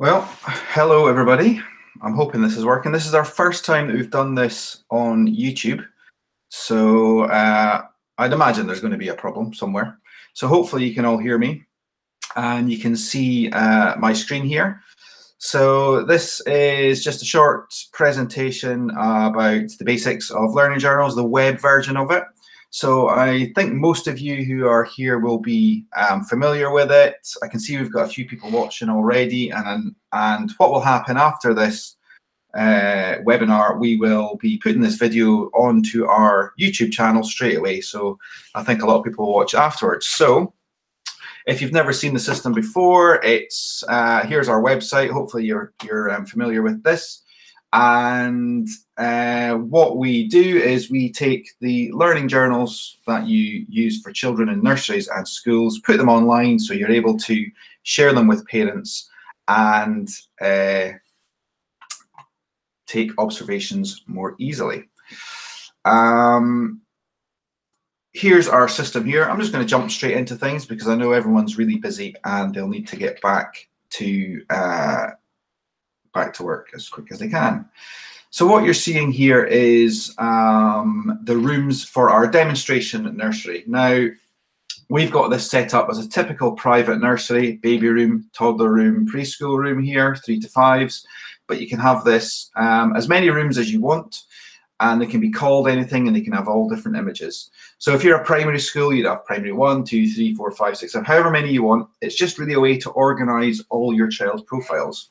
Well, hello everybody. I'm hoping this is working. This is our first time that we've done this on YouTube. So uh, I'd imagine there's going to be a problem somewhere. So hopefully you can all hear me and you can see uh, my screen here. So this is just a short presentation about the basics of learning journals, the web version of it. So I think most of you who are here will be um, familiar with it. I can see we've got a few people watching already, and and what will happen after this uh, webinar, we will be putting this video onto our YouTube channel straight away. So I think a lot of people will watch afterwards. So if you've never seen the system before, it's uh, here's our website. Hopefully you're you're um, familiar with this. And uh, what we do is we take the learning journals that you use for children in nurseries and schools, put them online so you're able to share them with parents and uh, take observations more easily. Um, here's our system here. I'm just going to jump straight into things because I know everyone's really busy and they'll need to get back to uh, back to work as quick as they can. So what you're seeing here is um, the rooms for our demonstration nursery. Now, we've got this set up as a typical private nursery, baby room, toddler room, preschool room here, three to fives, but you can have this um, as many rooms as you want and they can be called anything and they can have all different images. So if you're a primary school, you'd have primary one, two, three, four, five, six, seven, however many you want. It's just really a way to organize all your child's profiles.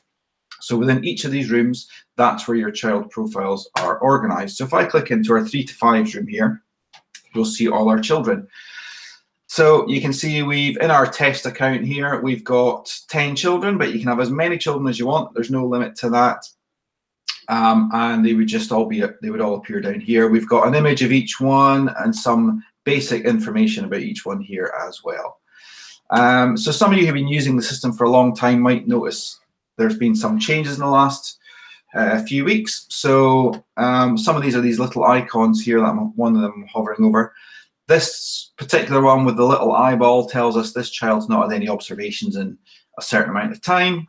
So within each of these rooms, that's where your child profiles are organized. So if I click into our three to fives room here, you'll see all our children. So you can see we've in our test account here, we've got 10 children, but you can have as many children as you want. There's no limit to that. Um, and they would just all be, they would all appear down here. We've got an image of each one and some basic information about each one here as well. Um, so some of you who've been using the system for a long time might notice there's been some changes in the last uh, few weeks. So um, some of these are these little icons here that I'm, one of them hovering over. This particular one with the little eyeball tells us this child's not had any observations in a certain amount of time.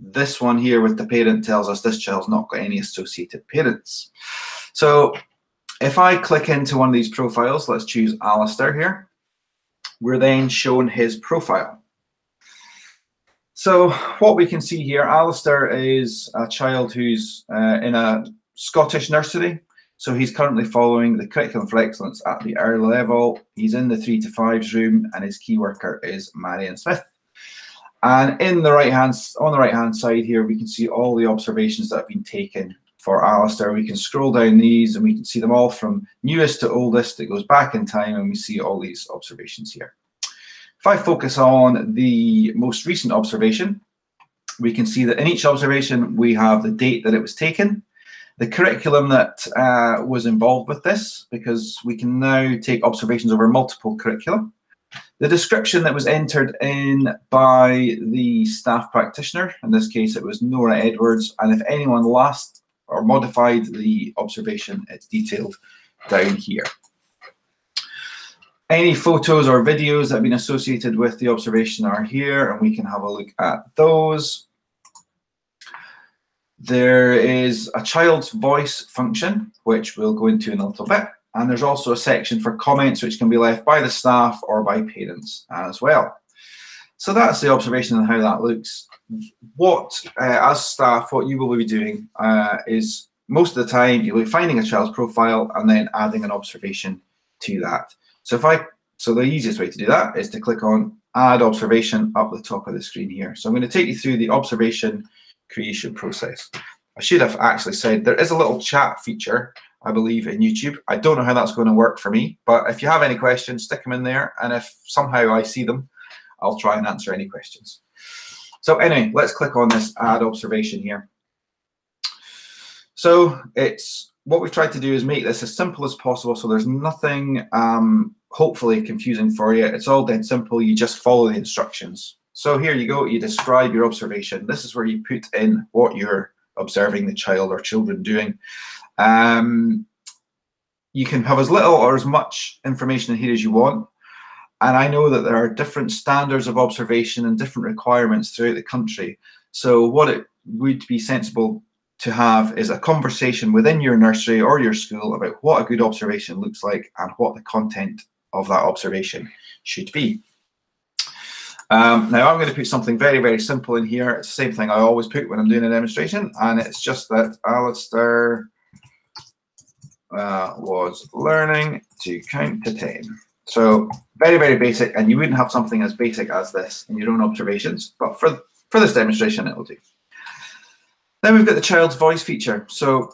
This one here with the parent tells us this child's not got any associated parents. So if I click into one of these profiles, let's choose Alistair here, we're then shown his profile. So what we can see here, Alistair is a child who's uh, in a Scottish nursery. So he's currently following the curriculum for excellence at the early level. He's in the three to fives room and his key worker is Marion Smith. And in the right hand, on the right hand side here, we can see all the observations that have been taken for Alistair. We can scroll down these and we can see them all from newest to oldest. It goes back in time and we see all these observations here. If I focus on the most recent observation, we can see that in each observation, we have the date that it was taken, the curriculum that uh, was involved with this, because we can now take observations over multiple curricula, the description that was entered in by the staff practitioner, in this case it was Nora Edwards, and if anyone last or modified the observation, it's detailed down here. Any photos or videos that have been associated with the observation are here, and we can have a look at those. There is a child's voice function, which we'll go into in a little bit. And there's also a section for comments, which can be left by the staff or by parents as well. So that's the observation and how that looks. What, uh, as staff, what you will be doing uh, is most of the time you'll be finding a child's profile and then adding an observation to that. So if I, so the easiest way to do that is to click on add observation up the top of the screen here. So I'm going to take you through the observation creation process. I should have actually said there is a little chat feature, I believe, in YouTube. I don't know how that's going to work for me, but if you have any questions, stick them in there. And if somehow I see them, I'll try and answer any questions. So anyway, let's click on this add observation here. So it's what we've tried to do is make this as simple as possible so there's nothing um, hopefully confusing for you. It's all dead simple. You just follow the instructions. So here you go. You describe your observation. This is where you put in what you're observing the child or children doing. Um, you can have as little or as much information in here as you want. And I know that there are different standards of observation and different requirements throughout the country. So what it would be sensible to have is a conversation within your nursery or your school about what a good observation looks like and what the content of that observation should be. Um, now I'm going to put something very, very simple in here. It's the same thing I always put when I'm doing a demonstration, and it's just that Alistair uh, was learning to count to 10. So very, very basic, and you wouldn't have something as basic as this in your own observations, but for, for this demonstration, it will do. Then we've got the child's voice feature. So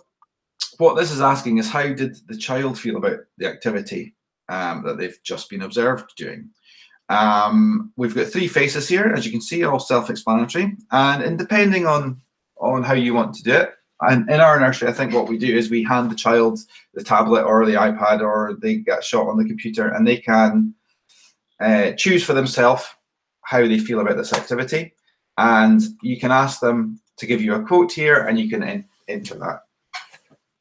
what this is asking is how did the child feel about the activity um, that they've just been observed doing? Um, we've got three faces here, as you can see, all self-explanatory. And, and depending on, on how you want to do it, and in our nursery, I think what we do is we hand the child the tablet or the iPad or they get shot on the computer and they can uh, choose for themselves how they feel about this activity. And you can ask them to give you a quote here and you can enter that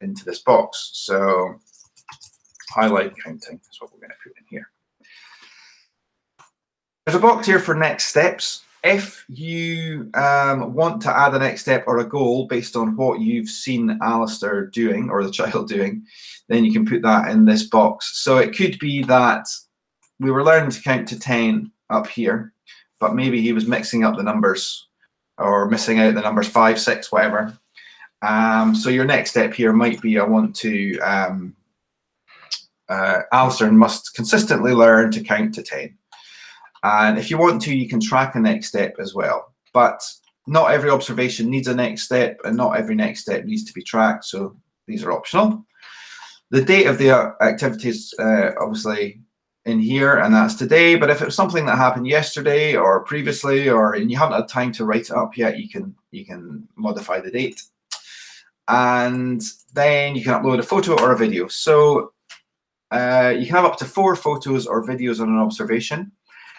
into this box. So Like counting, that's what we're going to put in here. There's a box here for next steps. If you um, want to add a next step or a goal based on what you've seen Alistair doing or the child doing, then you can put that in this box. So it could be that we were learning to count to 10 up here, but maybe he was mixing up the numbers or missing out the numbers five, six, whatever. Um, so your next step here might be I want to, um, uh, Alistair must consistently learn to count to 10. And if you want to, you can track a next step as well. But not every observation needs a next step and not every next step needs to be tracked. So these are optional. The date of the uh, activities uh, obviously in here and that's today. But if it's something that happened yesterday or previously or and you haven't had time to write it up yet, you can you can modify the date. And then you can upload a photo or a video. So uh, you can have up to four photos or videos on an observation.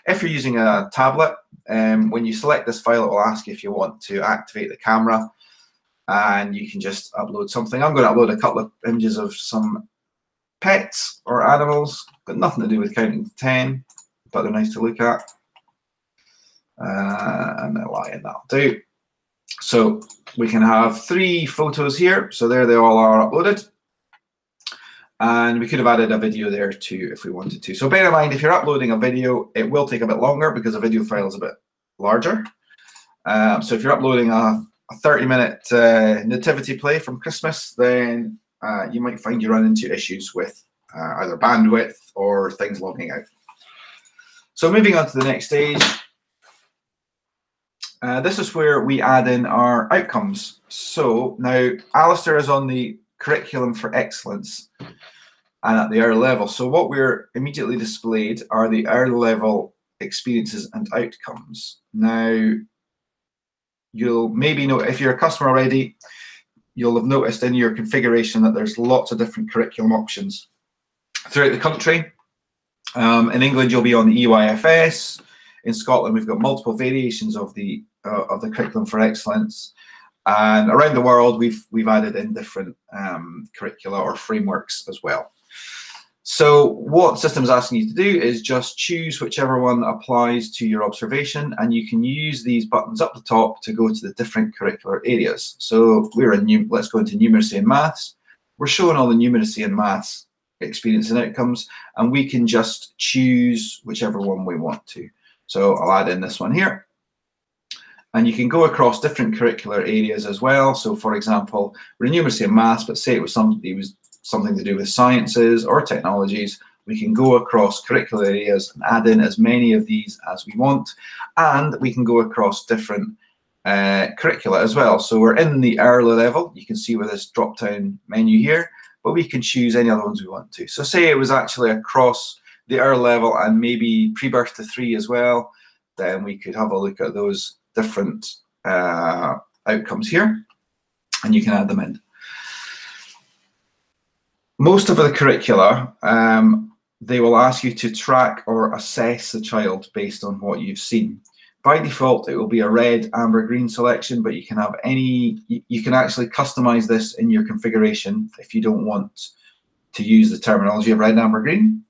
If you're using a tablet, um, when you select this file, it will ask if you want to activate the camera and you can just upload something. I'm going to upload a couple of images of some pets or animals, got nothing to do with counting to 10, but they're nice to look at. Uh, and a lion, that'll do. So we can have three photos here. So there they all are uploaded. And we could have added a video there too if we wanted to. So bear in mind, if you're uploading a video, it will take a bit longer because a video file is a bit larger. Um, so if you're uploading a, a 30 minute uh, nativity play from Christmas, then uh, you might find you run into issues with uh, either bandwidth or things logging out. So moving on to the next stage, uh, this is where we add in our outcomes. So now Alistair is on the curriculum for excellence and at the early level. So what we're immediately displayed are the early level experiences and outcomes. Now, you'll maybe know if you're a customer already, you'll have noticed in your configuration that there's lots of different curriculum options throughout the country. Um, in England, you'll be on the EYFS. In Scotland, we've got multiple variations of the uh, of the curriculum for excellence. And around the world, we've we've added in different um, curricula or frameworks as well. So what system is asking you to do is just choose whichever one applies to your observation, and you can use these buttons up the top to go to the different curricular areas. So we're in, let's go into numeracy and maths. We're showing all the numeracy and maths experience and outcomes, and we can just choose whichever one we want to. So I'll add in this one here. And you can go across different curricular areas as well. So for example, we're numeracy and maths, but say it was somebody was something to do with sciences or technologies, we can go across curricular areas and add in as many of these as we want. And we can go across different uh, curricula as well. So we're in the early level. You can see with this drop down menu here, but we can choose any other ones we want to. So say it was actually across the early level and maybe pre-birth to three as well, then we could have a look at those different uh, outcomes here and you can add them in most of the curricula, um, they will ask you to track or assess the child based on what you've seen. By default, it will be a red, amber, green selection, but you can have any, you can actually customize this in your configuration if you don't want to use the terminology of red, amber, green.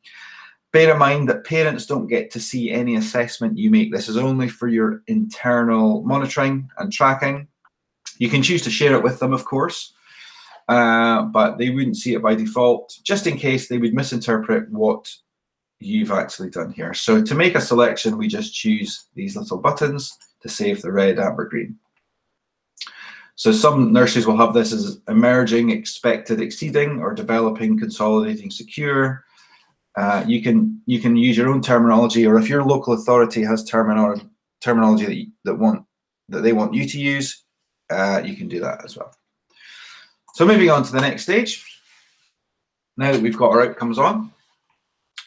Bear in mind that parents don't get to see any assessment you make. This is only for your internal monitoring and tracking. You can choose to share it with them, of course, uh, but they wouldn't see it by default, just in case they would misinterpret what you've actually done here. So to make a selection, we just choose these little buttons to save the red, amber, green. So some nurseries will have this as emerging, expected, exceeding, or developing, consolidating, secure. Uh, you can you can use your own terminology, or if your local authority has terminology terminology that, you, that want that they want you to use, uh, you can do that as well. So moving on to the next stage. Now that we've got our outcomes on,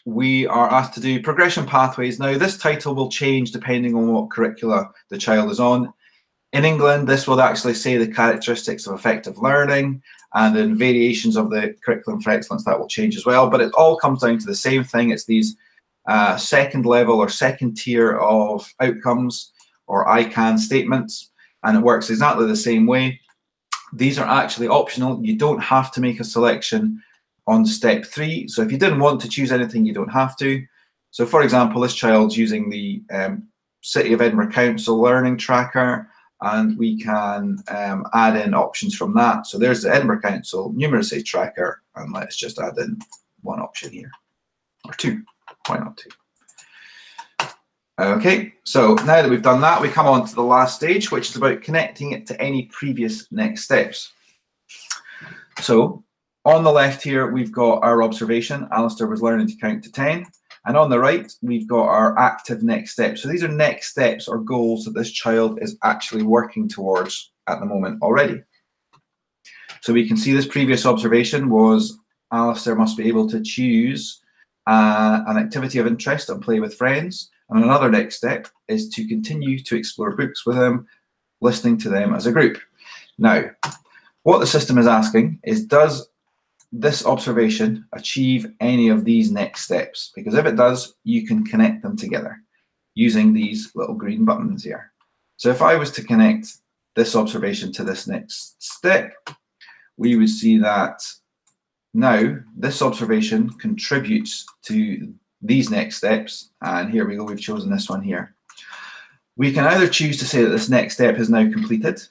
we are asked to do progression pathways. Now, this title will change depending on what curricula the child is on. In England, this will actually say the characteristics of effective learning, and in variations of the curriculum for excellence, that will change as well. But it all comes down to the same thing. It's these uh, second level or second tier of outcomes or I can statements, and it works exactly the same way. These are actually optional. You don't have to make a selection on step three. So if you didn't want to choose anything, you don't have to. So for example, this child's using the um, City of Edinburgh Council Learning Tracker, and we can um, add in options from that. So there's the Edinburgh Council numeracy tracker, and let's just add in one option here, or two, why not two? Okay, so now that we've done that, we come on to the last stage, which is about connecting it to any previous next steps. So on the left here, we've got our observation. Alistair was learning to count to 10. And on the right, we've got our active next steps. So these are next steps or goals that this child is actually working towards at the moment already. So we can see this previous observation was Alistair must be able to choose uh, an activity of interest and play with friends. And another next step is to continue to explore books with them, listening to them as a group. Now, what the system is asking is, does this observation achieve any of these next steps? Because if it does, you can connect them together using these little green buttons here. So if I was to connect this observation to this next step, we would see that now this observation contributes to these next steps. And here we go, we've chosen this one here. We can either choose to say that this next step is now completed,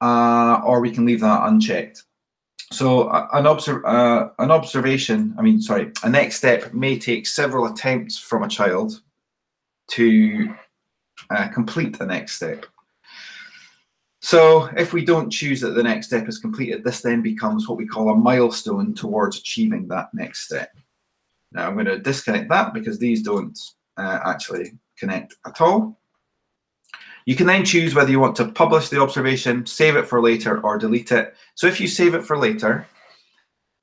uh, or we can leave that unchecked. So an, obser uh, an observation, I mean, sorry, a next step may take several attempts from a child to uh, complete the next step. So if we don't choose that the next step is completed, this then becomes what we call a milestone towards achieving that next step. Now I'm going to disconnect that because these don't uh, actually connect at all. You can then choose whether you want to publish the observation, save it for later, or delete it. So if you save it for later,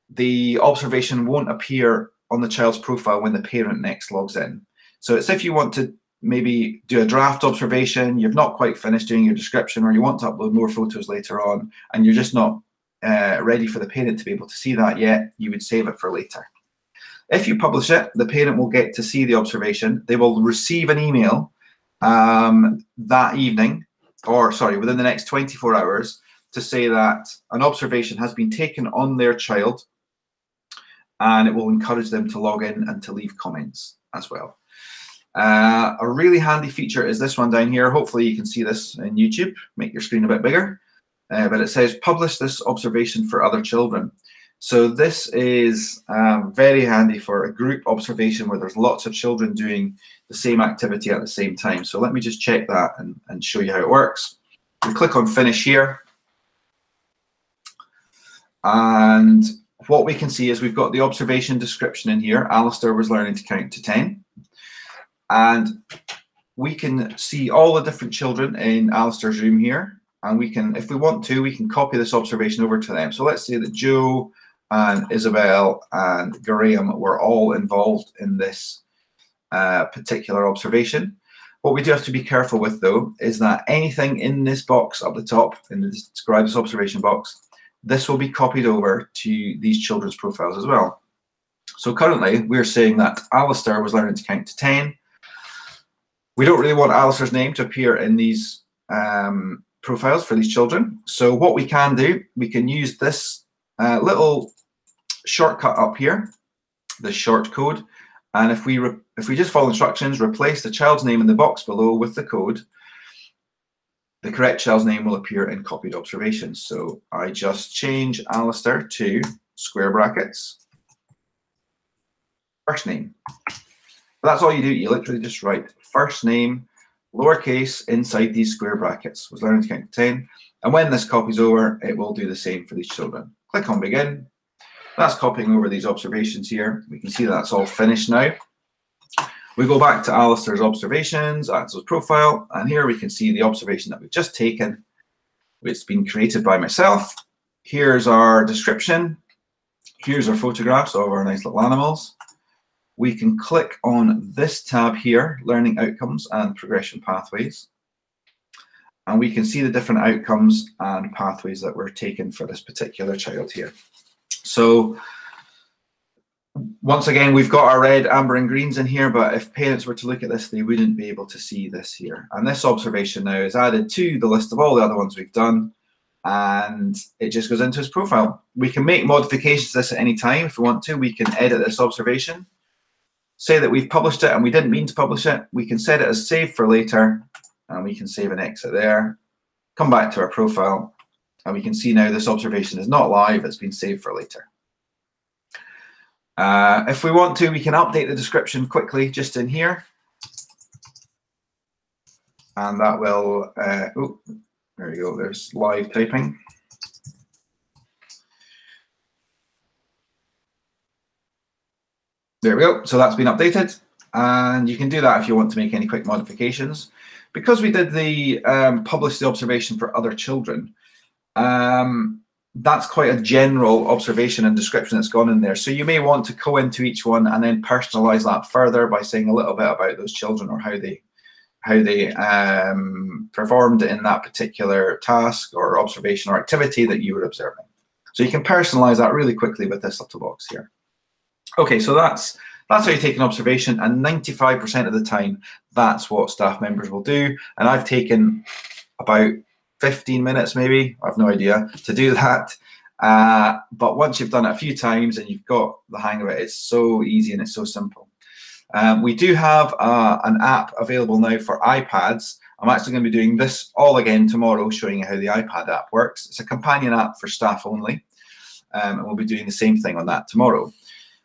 the observation won't appear on the child's profile when the parent next logs in. So it's if you want to maybe do a draft observation, you've not quite finished doing your description, or you want to upload more photos later on, and you're just not uh, ready for the parent to be able to see that yet, you would save it for later. If you publish it, the parent will get to see the observation. They will receive an email um, that evening, or sorry, within the next 24 hours, to say that an observation has been taken on their child and it will encourage them to log in and to leave comments as well. Uh, a really handy feature is this one down here. Hopefully you can see this in YouTube, make your screen a bit bigger. Uh, but it says publish this observation for other children. So this is um, very handy for a group observation where there's lots of children doing the same activity at the same time. So let me just check that and, and show you how it works. We click on finish here. And what we can see is we've got the observation description in here. Alistair was learning to count to 10. And we can see all the different children in Alistair's room here. And we can, if we want to, we can copy this observation over to them. So let's say that Joe and Isabel and Graham were all involved in this uh, particular observation. What we do have to be careful with, though, is that anything in this box up the top, in the describe this observation box, this will be copied over to these children's profiles as well. So currently, we're saying that Alistair was learning to count to 10. We don't really want Alistair's name to appear in these um, profiles for these children. So what we can do, we can use this uh, little shortcut up here, the short code, And if we if we just follow instructions, replace the child's name in the box below with the code, the correct child's name will appear in copied observations. So I just change Alistair to square brackets, first name. That's all you do. You literally just write first name, lowercase inside these square brackets. Was learning to count to 10. And when this copies over, it will do the same for these children. Click on begin. That's copying over these observations here. We can see that's all finished now. We go back to Alistair's observations, Axel's profile, and here we can see the observation that we've just taken. It's been created by myself. Here's our description. Here's our photographs of our nice little animals. We can click on this tab here, Learning Outcomes and Progression Pathways. And we can see the different outcomes and pathways that were taken for this particular child here. So once again, we've got our red, amber and greens in here, but if parents were to look at this, they wouldn't be able to see this here. And this observation now is added to the list of all the other ones we've done, and it just goes into his profile. We can make modifications to this at any time if we want to. We can edit this observation, say that we've published it and we didn't mean to publish it. We can set it as save for later, and we can save and exit there. Come back to our profile, and we can see now this observation is not live, it's been saved for later. Uh, if we want to, we can update the description quickly just in here. And that will, uh, oh, there you go, there's live typing. There we go, so that's been updated. And you can do that if you want to make any quick modifications. Because we did the um, publish the observation for other children, um, that's quite a general observation and description that's gone in there. So you may want to go into each one and then personalize that further by saying a little bit about those children or how they how they um, performed in that particular task or observation or activity that you were observing. So you can personalize that really quickly with this little box here. Okay, so that's that's how you take an observation, and 95% of the time, that's what staff members will do. And I've taken about 15 minutes maybe, I've no idea, to do that. Uh, but once you've done it a few times and you've got the hang of it, it's so easy and it's so simple. Um, we do have uh, an app available now for iPads. I'm actually going to be doing this all again tomorrow, showing you how the iPad app works. It's a companion app for staff only, um, and we'll be doing the same thing on that tomorrow.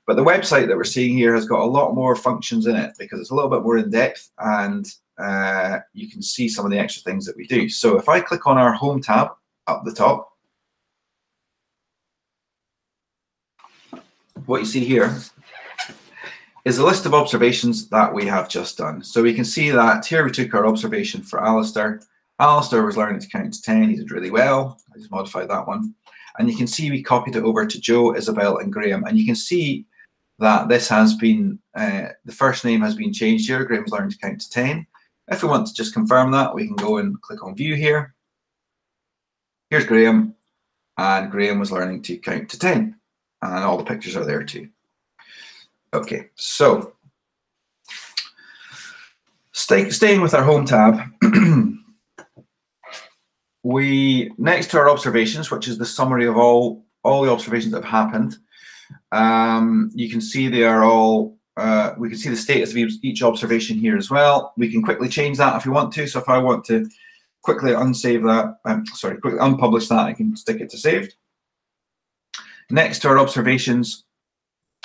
But the website that we're seeing here has got a lot more functions in it because it's a little bit more in depth and uh, you can see some of the extra things that we do. So if I click on our home tab up the top, what you see here is a list of observations that we have just done. So we can see that here we took our observation for Alistair. Alistair was learning to count to 10. He did really well. I just modified that one. And you can see we copied it over to Joe, Isabel, and Graham. And you can see that this has been, uh, the first name has been changed here. Graham's learning to count to 10. If we want to just confirm that, we can go and click on view here. Here's Graham, and Graham was learning to count to 10, and all the pictures are there too. Okay, so stay, staying with our home tab, we next to our observations, which is the summary of all all the observations that have happened, um, you can see they are all uh, we can see the status of each observation here as well. We can quickly change that if we want to. So if I want to quickly unsave that, um, sorry, quickly unpublish that, I can stick it to saved. Next to our observations,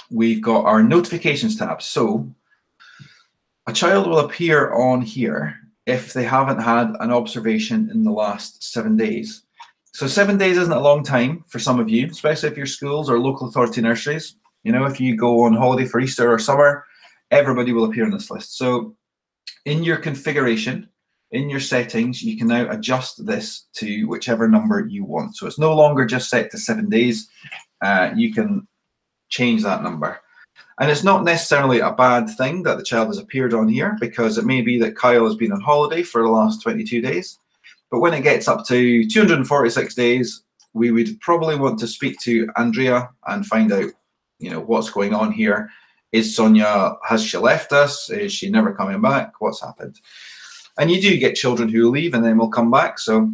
we've got our notifications tab. So a child will appear on here if they haven't had an observation in the last seven days. So seven days isn't a long time for some of you, especially if your schools or local authority nurseries. You know, if you go on holiday for Easter or summer, everybody will appear on this list. So in your configuration, in your settings, you can now adjust this to whichever number you want. So it's no longer just set to seven days. Uh, you can change that number. And it's not necessarily a bad thing that the child has appeared on here because it may be that Kyle has been on holiday for the last 22 days. But when it gets up to 246 days, we would probably want to speak to Andrea and find out you know, what's going on here? Is Sonia, has she left us? Is she never coming back? What's happened? And you do get children who leave and then will come back. So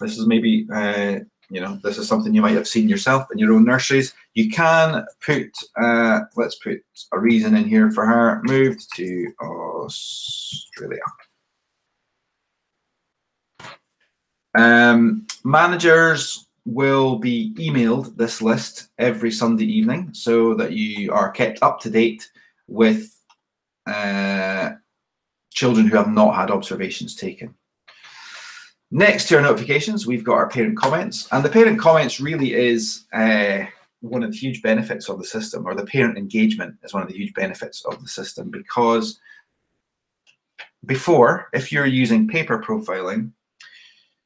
this is maybe uh, you know, this is something you might have seen yourself in your own nurseries. You can put, uh, let's put a reason in here for her, moved to Australia. Um, managers will be emailed this list every Sunday evening so that you are kept up to date with uh, children who have not had observations taken. Next to our notifications, we've got our parent comments. And the parent comments really is uh, one of the huge benefits of the system, or the parent engagement is one of the huge benefits of the system because before, if you're using paper profiling,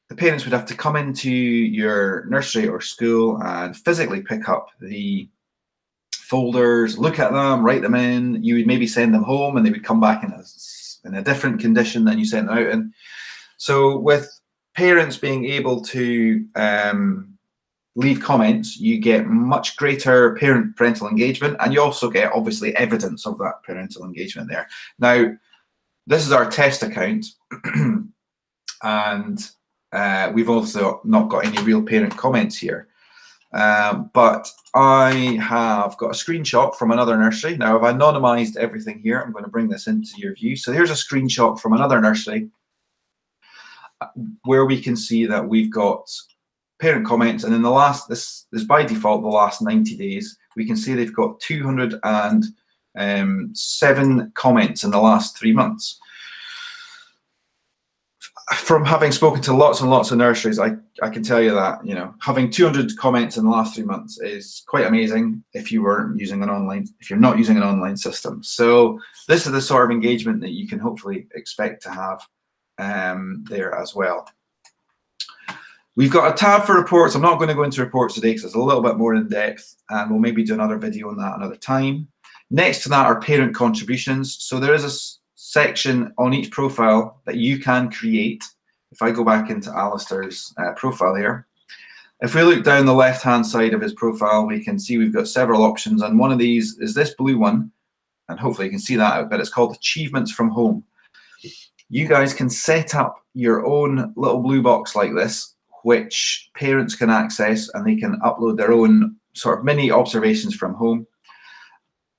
the parents would have to come into your nursery or school and physically pick up the folders, look at them, write them in. You would maybe send them home and they would come back in a, in a different condition than you sent them out in. So with parents being able to um, leave comments, you get much greater parent parental engagement, and you also get obviously evidence of that parental engagement there. Now, this is our test account, and uh, we've also not got any real parent comments here. Um, but I have got a screenshot from another nursery. Now, I've anonymized everything here. I'm going to bring this into your view. So here's a screenshot from another nursery where we can see that we've got parent comments. And in the last, this is by default, the last 90 days, we can see they've got 207 um, comments in the last three months from having spoken to lots and lots of nurseries, I, I can tell you that, you know, having 200 comments in the last three months is quite amazing if you weren't using an online, if you're not using an online system. So this is the sort of engagement that you can hopefully expect to have um, there as well. We've got a tab for reports. I'm not going to go into reports today because it's a little bit more in depth and we'll maybe do another video on that another time. Next to that are parent contributions. So there is a section on each profile that you can create. If I go back into Alistair's uh, profile here, if we look down the left-hand side of his profile, we can see we've got several options, and one of these is this blue one, and hopefully you can see that, but it's called Achievements from Home. You guys can set up your own little blue box like this, which parents can access, and they can upload their own sort of mini observations from home,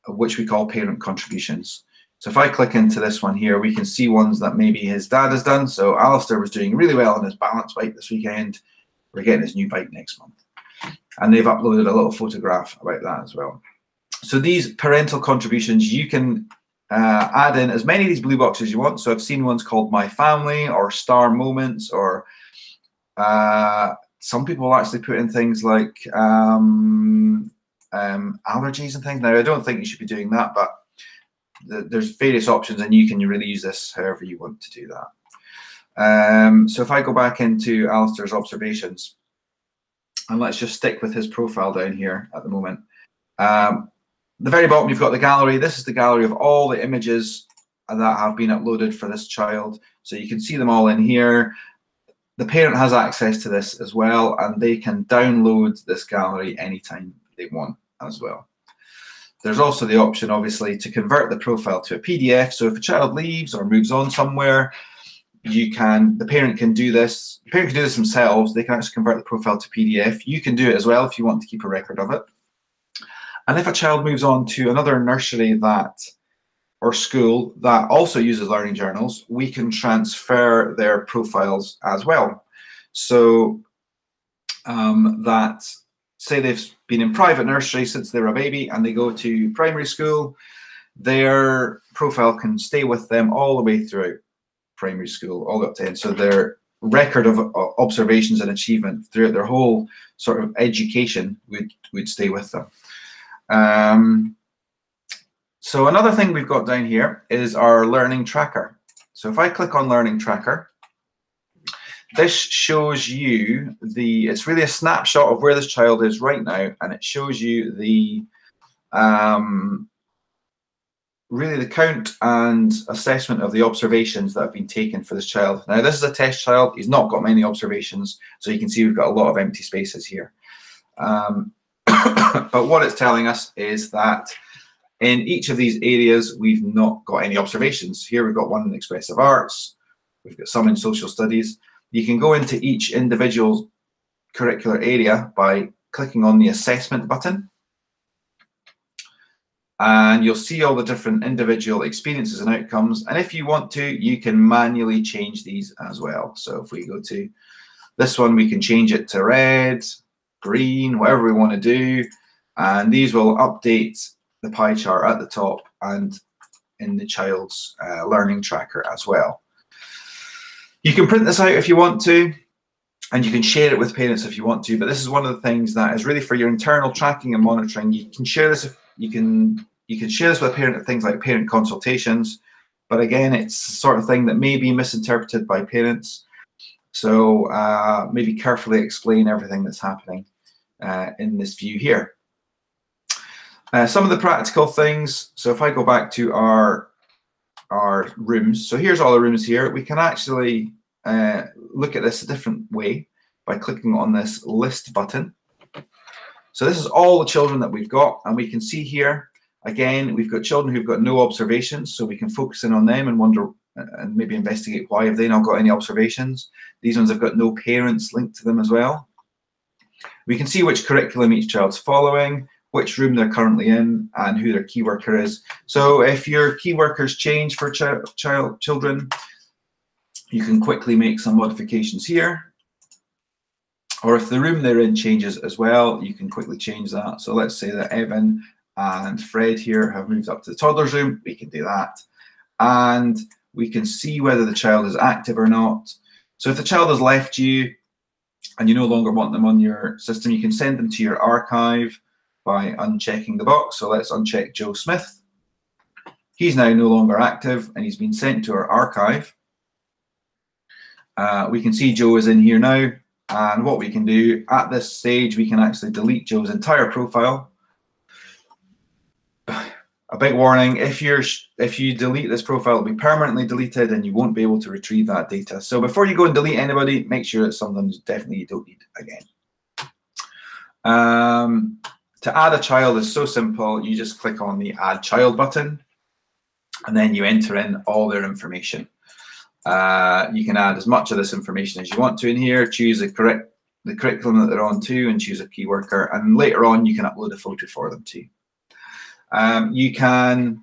which we call parent contributions. So if I click into this one here, we can see ones that maybe his dad has done. So Alistair was doing really well on his balance bike this weekend. We're getting his new bike next month. And they've uploaded a little photograph about that as well. So these parental contributions, you can uh, add in as many of these blue boxes as you want. So I've seen ones called My Family or Star Moments or uh, some people actually put in things like um, um, allergies and things. Now, I don't think you should be doing that, but there's various options and you can really use this however you want to do that. Um, so if I go back into Alistair's observations, and let's just stick with his profile down here at the moment. Um, the very bottom, you've got the gallery. This is the gallery of all the images that have been uploaded for this child. So you can see them all in here. The parent has access to this as well, and they can download this gallery anytime they want as well. There's also the option, obviously, to convert the profile to a PDF. So if a child leaves or moves on somewhere, you can, the parent can do this. The parent can do this themselves. They can actually convert the profile to PDF. You can do it as well if you want to keep a record of it. And if a child moves on to another nursery that or school that also uses learning journals, we can transfer their profiles as well. So um, that say they've been in private nursery since they were a baby and they go to primary school, their profile can stay with them all the way throughout primary school, all up to end. So their record of observations and achievement throughout their whole sort of education would, would stay with them. Um, so another thing we've got down here is our learning tracker. So if I click on learning tracker, this shows you the, it's really a snapshot of where this child is right now, and it shows you the, um, really the count and assessment of the observations that have been taken for this child. Now, this is a test child. He's not got many observations, so you can see we've got a lot of empty spaces here. Um, but what it's telling us is that in each of these areas, we've not got any observations. Here we've got one in expressive arts, we've got some in social studies, you can go into each individual curricular area by clicking on the assessment button. And you'll see all the different individual experiences and outcomes. And if you want to, you can manually change these as well. So if we go to this one, we can change it to red, green, whatever we want to do. And these will update the pie chart at the top and in the child's uh, learning tracker as well. You can print this out if you want to, and you can share it with parents if you want to. But this is one of the things that is really for your internal tracking and monitoring. You can share this if you can you can share this with a parent at things like parent consultations. But again, it's the sort of thing that may be misinterpreted by parents. So uh, maybe carefully explain everything that's happening uh, in this view here. Uh, some of the practical things. So if I go back to our our rooms, so here's all the rooms here. We can actually uh, look at this a different way by clicking on this list button. So this is all the children that we've got, and we can see here again we've got children who've got no observations, so we can focus in on them and wonder uh, and maybe investigate why have they not got any observations. These ones have got no parents linked to them as well. We can see which curriculum each child's following which room they're currently in, and who their key worker is. So if your key workers change for ch child children, you can quickly make some modifications here. Or if the room they're in changes as well, you can quickly change that. So let's say that Evan and Fred here have moved up to the toddler's room. We can do that. And we can see whether the child is active or not. So if the child has left you and you no longer want them on your system, you can send them to your archive by unchecking the box. So let's uncheck Joe Smith. He's now no longer active and he's been sent to our archive. Uh, we can see Joe is in here now. And what we can do at this stage, we can actually delete Joe's entire profile. A big warning, if you're if you delete this profile, it'll be permanently deleted and you won't be able to retrieve that data. So before you go and delete anybody, make sure it's something definitely you don't need again. Um, to add a child is so simple. You just click on the add child button and then you enter in all their information. Uh, you can add as much of this information as you want to in here, choose the correct the curriculum that they're on to and choose a key worker. And later on, you can upload a photo for them too. Um, you can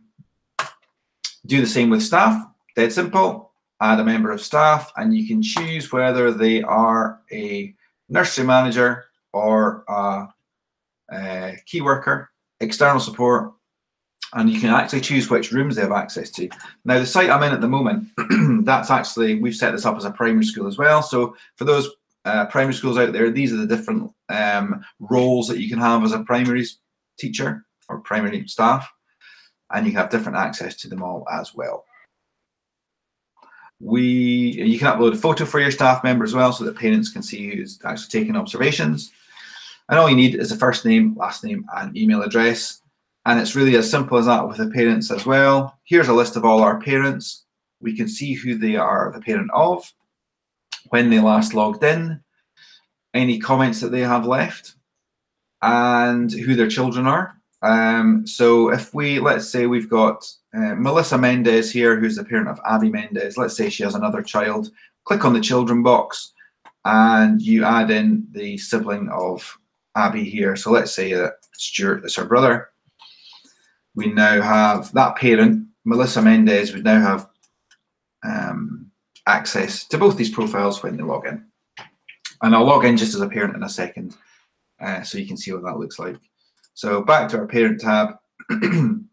do the same with staff, dead simple. Add a member of staff and you can choose whether they are a nursery manager or a uh, key worker, external support, and you can actually choose which rooms they have access to. Now, the site I'm in at the moment, that's actually, we've set this up as a primary school as well. So for those uh, primary schools out there, these are the different um, roles that you can have as a primary teacher or primary staff, and you have different access to them all as well. We, you can upload a photo for your staff member as well so that parents can see who's actually taking observations. And all you need is a first name, last name, and email address. And it's really as simple as that with the parents as well. Here's a list of all our parents. We can see who they are the parent of, when they last logged in, any comments that they have left, and who their children are. Um, so if we, let's say we've got uh, Melissa Mendez here, who's the parent of Abby Mendez. Let's say she has another child. Click on the children box and you add in the sibling of Abby here. So let's say that Stuart is her brother. We now have that parent, Melissa Mendez, would now have um, access to both these profiles when they log in. And I'll log in just as a parent in a second uh, so you can see what that looks like. So back to our parent tab.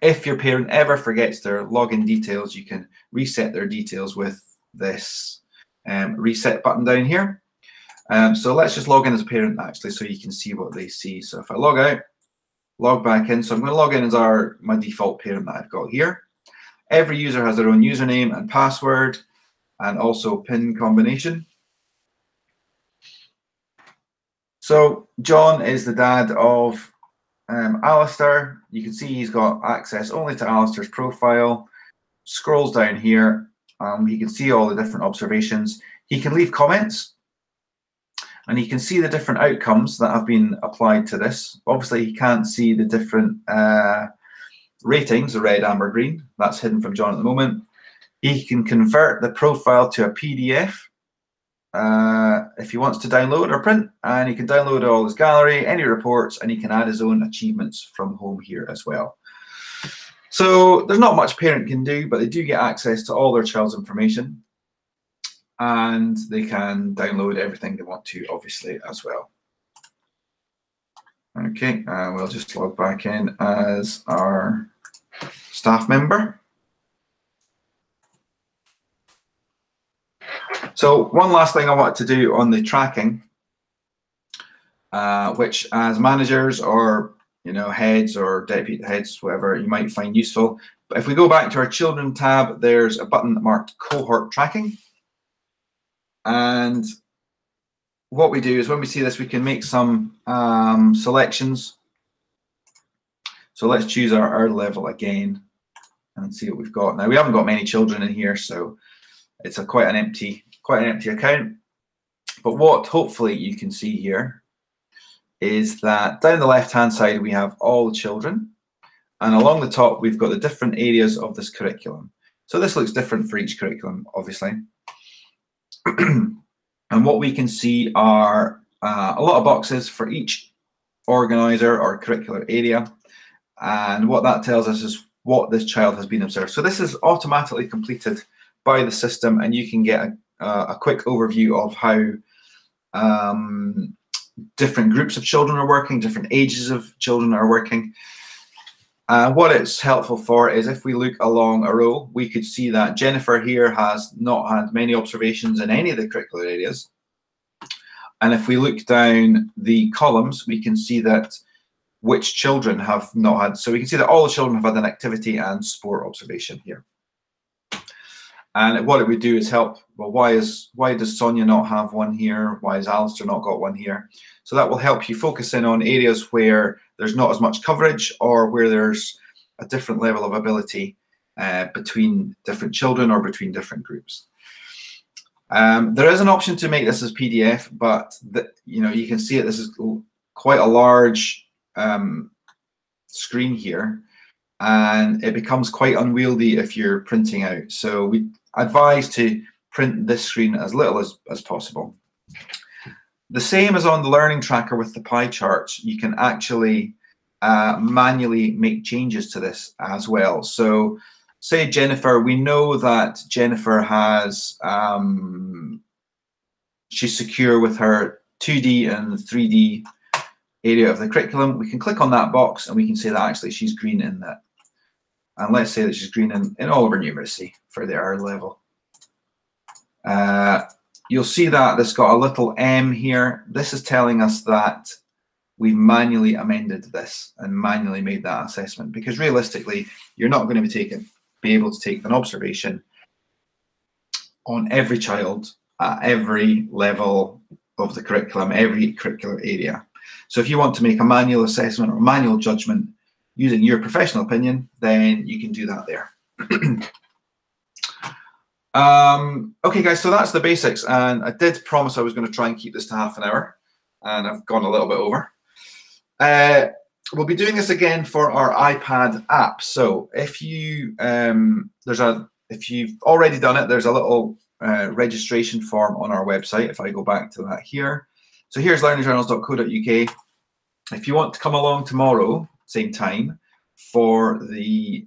if your parent ever forgets their login details, you can reset their details with this um, reset button down here. Um, so let's just log in as a parent actually so you can see what they see. So if I log out, log back in. So I'm going to log in as our my default parent that I've got here. Every user has their own username and password and also PIN combination. So John is the dad of um, Alistair. You can see he's got access only to Alistair's profile. Scrolls down here. Um, he can see all the different observations. He can leave comments and he can see the different outcomes that have been applied to this. Obviously, he can't see the different uh, ratings, the red, amber, green. That's hidden from John at the moment. He can convert the profile to a PDF. uh, if he wants to download or print, and he can download all his gallery, any reports, and he can add his own achievements from home here as well. So there's not much parent can do, but they do get access to all their child's information, and they can download everything they want to, obviously, as well. Okay, uh, we'll just log back in as our staff member. So one last thing I want to do on the tracking, uh, which as managers or you know heads or deputy heads, whatever you might find useful. But if we go back to our children tab, there's a button marked cohort tracking. And what we do is when we see this, we can make some um, selections. So let's choose our, our level again and see what we've got. Now we haven't got many children in here, so it's a quite an empty quite an empty account. But what hopefully you can see here is that down the left-hand side, we have all children. And along the top, we've got the different areas of this curriculum. So this looks different for each curriculum, obviously. and what we can see are uh, a lot of boxes for each organizer or curricular area. And what that tells us is what this child has been observed. So this is automatically completed by the system and you can get a, a quick overview of how um, different groups of children are working, different ages of children are working. Uh, what it's helpful for is if we look along a row, we could see that Jennifer here has not had many observations in any of the curricular areas. And if we look down the columns, we can see that which children have not had. So we can see that all the children have had an activity and sport observation here. And what it would do is help. Well, why is why does Sonia not have one here? Why has Alistair not got one here? So that will help you focus in on areas where there's not as much coverage or where there's a different level of ability uh, between different children or between different groups. Um, there is an option to make this as PDF, but the, you know you can see it. This is quite a large um, screen here, and it becomes quite unwieldy if you're printing out. So we advise to print this screen as little as, as possible. The same as on the learning tracker with the pie charts, you can actually uh, manually make changes to this as well. So say Jennifer, we know that Jennifer has, um, she's secure with her 2D and 3D area of the curriculum. We can click on that box and we can say that actually she's green in that and let's say that she's green in, in all of her numeracy for the R level. Uh, you'll see that this got a little M here. This is telling us that we've manually amended this and manually made that assessment because realistically, you're not going to be taking, be able to take an observation on every child at every level of the curriculum, every curricular area. So if you want to make a manual assessment or manual judgment, using your professional opinion, then you can do that there. um, okay, guys, so that's the basics. And I did promise I was going to try and keep this to half an hour, and I've gone a little bit over. Uh, we'll be doing this again for our iPad app. So if you um, there's a if you've already done it, there's a little uh, registration form on our website. If I go back to that here, so here's learningjournals.co.uk. If you want to come along tomorrow, same time for the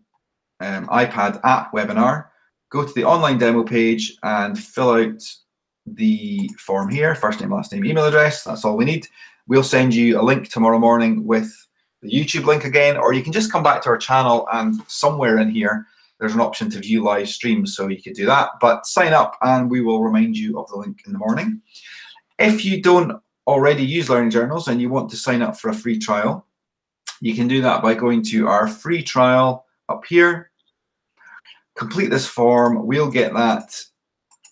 um, iPad app webinar, go to the online demo page and fill out the form here, first name, last name, email address. That's all we need. We'll send you a link tomorrow morning with the YouTube link again, or you can just come back to our channel and somewhere in here, there's an option to view live streams, so you could do that. But sign up and we will remind you of the link in the morning. If you don't already use Learning Journals and you want to sign up for a free trial, you can do that by going to our free trial up here. Complete this form. We'll get that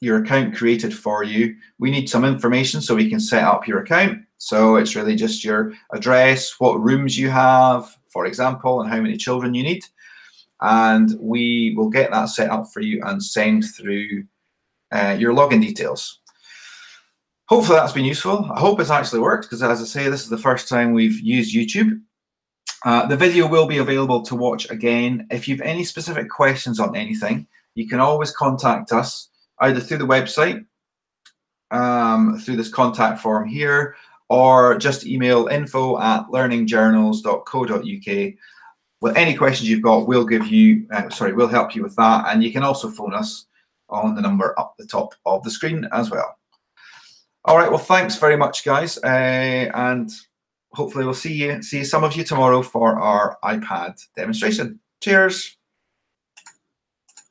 your account created for you. We need some information so we can set up your account. So it's really just your address, what rooms you have, for example, and how many children you need. And we will get that set up for you and send through uh, your login details. Hopefully that's been useful. I hope it's actually worked because as I say, this is the first time we've used YouTube. Uh, the video will be available to watch again. If you've any specific questions on anything, you can always contact us either through the website um, through this contact form here, or just email info at learningjournals.co.uk. With any questions you've got, we'll give you, uh, sorry, we'll help you with that. And you can also phone us on the number up the top of the screen as well. All right, well, thanks very much, guys. Uh, and hopefully we'll see you, see some of you tomorrow for our iPad demonstration. Cheers.